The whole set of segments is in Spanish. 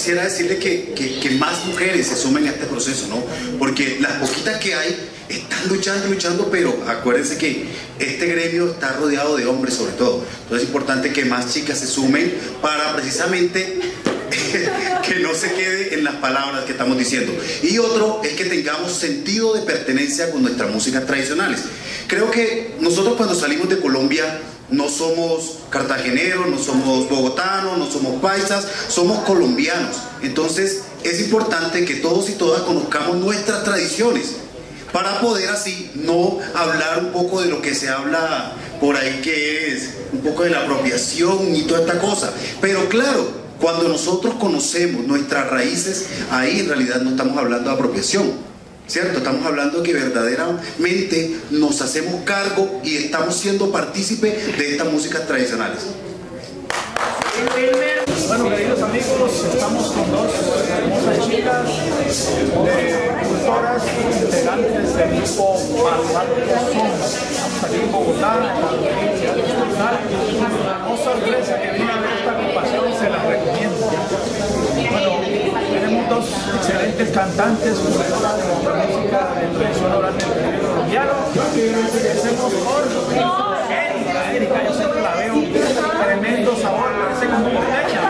quisiera decirle que, que, más mujeres se sumen a este proceso, ¿no? Porque las poquitas que hay están luchando, luchando, pero acuérdense que este gremio está rodeado de hombres sobre todo. Entonces es importante que más chicas se sumen para precisamente que no se quede en las palabras que estamos diciendo. Y otro es que tengamos sentido de pertenencia con nuestras músicas tradicionales. Creo que nosotros cuando salimos de Colombia no somos cartageneros, no somos bogotanos, no somos paisas, somos colombianos. Entonces es importante que todos y todas conozcamos nuestras tradiciones para poder así no hablar un poco de lo que se habla por ahí que es un poco de la apropiación y toda esta cosa. Pero claro, cuando nosotros conocemos nuestras raíces, ahí en realidad no estamos hablando de apropiación, ¿cierto? Estamos hablando que verdaderamente nos hacemos cargo y estamos siendo partícipes de estas músicas tradicionales. Bueno, queridos amigos, estamos con dos hermosas chicas, cultoras, integrantes del grupo Estamos aquí en Bogotá, en la provincia de Una hermosa iglesia que viene a ver esta agrupación se la recomiendo. Excelentes cantantes, profesoras de música de tradición oral del colombiano. Empecemos por Erika, Erika, yo siempre la veo, tremendo sabor, parece como porteña,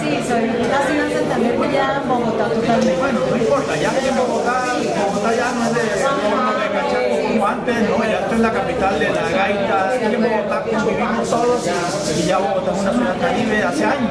Sí, soy nací en Santander, pero ya en Bogotá totalmente. Bueno, no importa, ya en Bogotá, Bogotá ya no es de, como antes, no, ya esto es la capital de la gaita, aquí en Bogotá convivimos todos y ya Bogotá es una ciudad caribe hace años.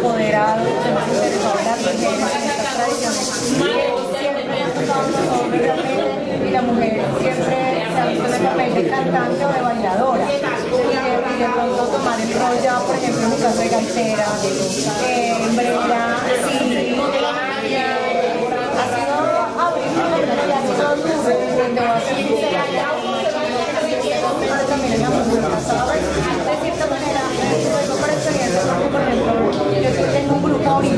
apoderados de las mujeres, ahora las mujeres en. Siempre han tocado los y la mujer siempre se ha visto en el papel de cantante o de bailadora. Y de, pronto tomar el rol ya, por ejemplo, en mi caso de gaitera, eh, brella, sí, ha sido abrir mi mente y ha sido duro, donde va a ser sincera, pero también en la música, ¿sabes? De cierta manera, luego por experiencia, porque por ejemplo, yo tengo un grupo de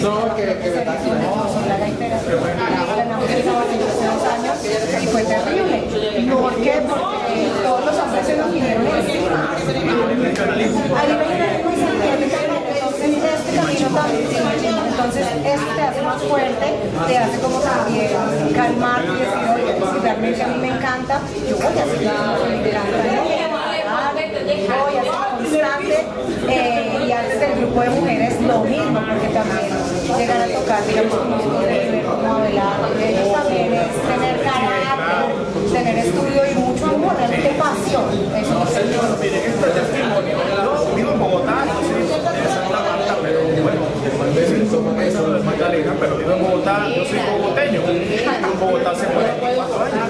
mujeres, que se la y fue terrible. ¿Por qué? Porque todos los hombres se nos vinieron encima. A nivel general, muy entonces este camino difícil, entonces esto te hace más fuerte, te hace como también calmar y decir, oye, a mí me encanta, yo voy a seguir ¿no? voy a ser constante eh, y antes del grupo de mujeres lo mismo, porque también llegar a tocar, digamos, como nivel como Abelardo, ellos también es tener carácter, tener estudio y mucho amor, realmente pasión. Eso Bueno, miren, esto es testimonio. Yo vivo en Bogotá, no de Santa Marta, pero bueno, eso no es Magdalena, pero vivo en Bogotá, yo soy bogoteño. En Bogotá hace 44 años.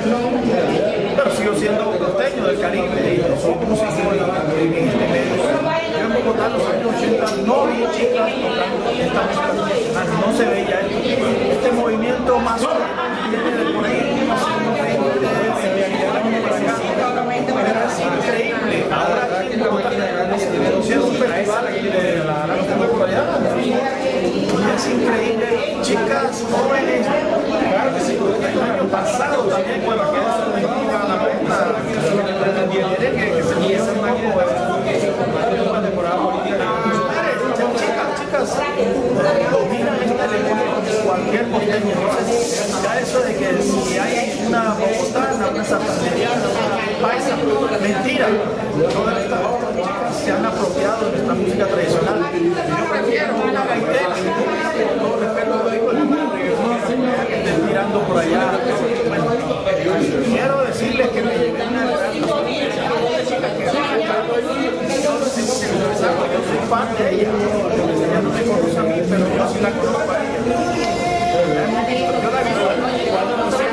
Pero sigo siendo bogoteño del Caribe y soy músico en este medio. Yo en Bogotá en los años 80 no vi chicas no se veía esto. Este movimiento más por ahí, más o menos 20, 20 para acá. Pero es increíble. Ahora aquí en Bogotá hicieron un festival aquí de la danza coreana. Y es increíble. Chicas jóvenes. Claro que sí. El año pasado también, bueno, que es la maestra que, que se empieza un poco la temporada política. Son chicas, chicas dominan este lenguaje como cualquier costeño. Ya eso de que si hay una bogotana, una santanderiana, una paisa, mentira. Todas estas otras chicas se han apropiado de nuestra música tradicional. Yo prefiero una gaitera, con todo respeto lo digo, que estén tirando por allá. Bueno, quiero decirles que me llevé una gran chicas que yo no tengo que confesar, yo soy fan de ella. Ella no me conoce a mí, pero yo sí la conozco a ella. Yo la vi cuando no sé,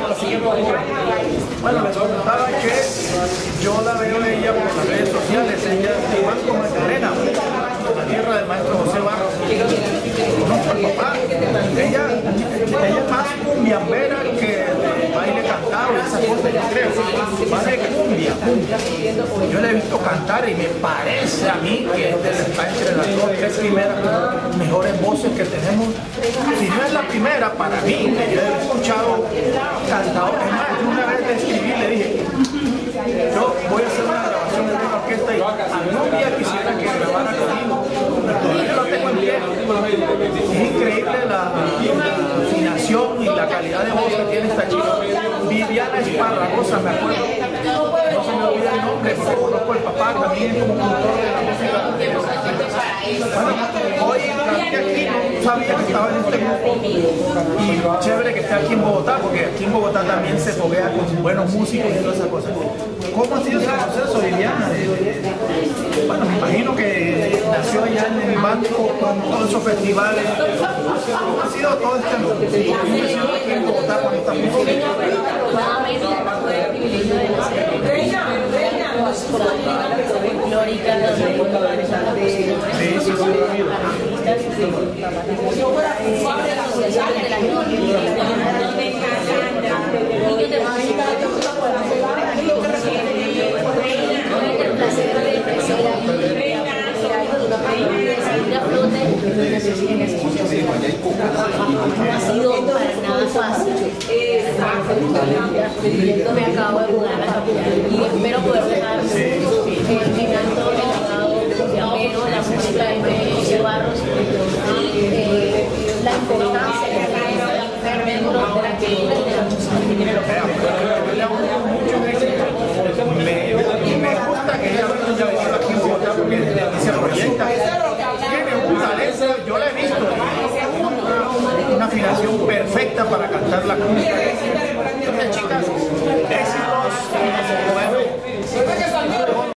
bueno, les contaba que yo la veo ella por las redes sociales, ella es igual como Magdalena, la tierra del maestro José Barros. Conozco al papá, ella, ella es más cumbiambera que de baile yo creo. He visto cantar y me parece a mí que es de entre las dos, tres primeras mejores voces que tenemos. Si no es la primera, para mí, yo he escuchado cantadores más. Yo una vez le escribí le dije, yo voy a hacer una grabación de una orquesta y algún día quisiera que grabara conmigo. Es increíble la afinación y la calidad de voz que tiene esta chica. Esparragosa, me acuerdo. No se me olvida el nombre porque conozco al papá también como productor de la música. Bueno, hoy aquí, no sabía que estaba en este grupo y chévere que esté aquí en Bogotá porque aquí en Bogotá también se foguea con buenos músicos y todas esas cosas. ¿Cómo ha sido ese proceso, Viviana? Bueno, me imagino que nació allá en el banco con todos esos festivales. ¿Cómo ha sido todo este proceso Bogotá con esta música? Afortunadamente tuve el privilegio de la asociación de la no ha sido para nada. Yo me acabo de mudar a la capital y espero poder dejar el legado de Amero, la música de José Barros la importancia que tiene la mujer dentro de la que de la música Me, gusta que ella haya aquí en Bogotá porque se proyecta. Tiene un talento, yo la he visto, una afinación perfecta para cantar la cumbia.